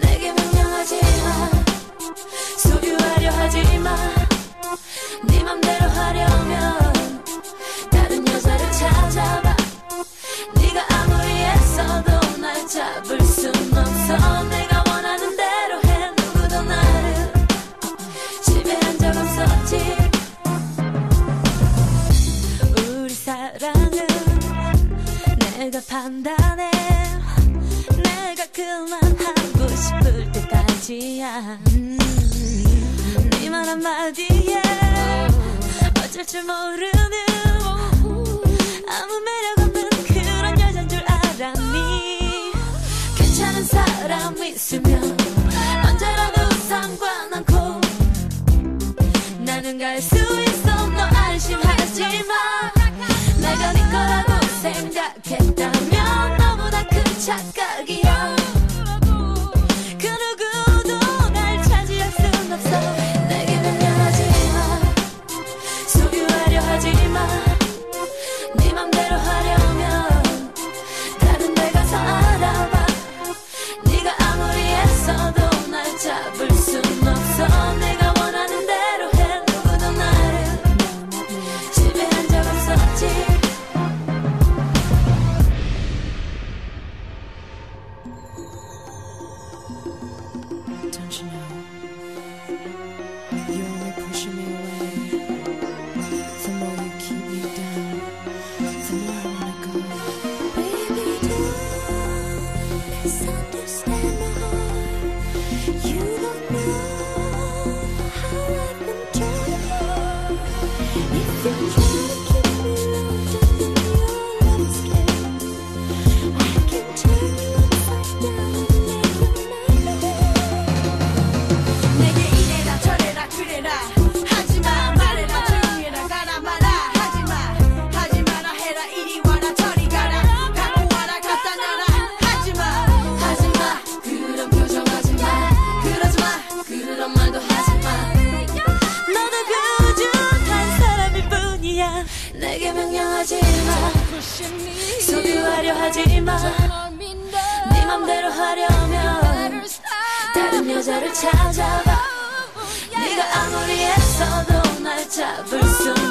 내게 명령하지 마 소유하려 하지 마네 맘대로 하려면 다른 여자를 찾아봐. 네가 아무리 애써도 날 잡을 순 없어. 내가 원하는 대로 해. 누구도 나를 지배한 적 없었지. 우리 사랑은 혼자 판단해. 내가 그만하고 싶을 때까지야. 음, 네말 한마디에 어쩔 줄 모르는 아무 매력 없는 그런 여잔 줄 알았니? 괜찮은 사람 있으면 언제라도 상관않고 나는 갈 수 있어. 너 안심하지 마. 내가 네 거라고 생각했다면 너보다 큰 착각이야 Don't you know? 내게 명령하지 마. 소유하려 하지 마. 네 맘대로 하려면 다른 여자를 찾아봐 네가 아무리 애써도 날 잡을 순 없어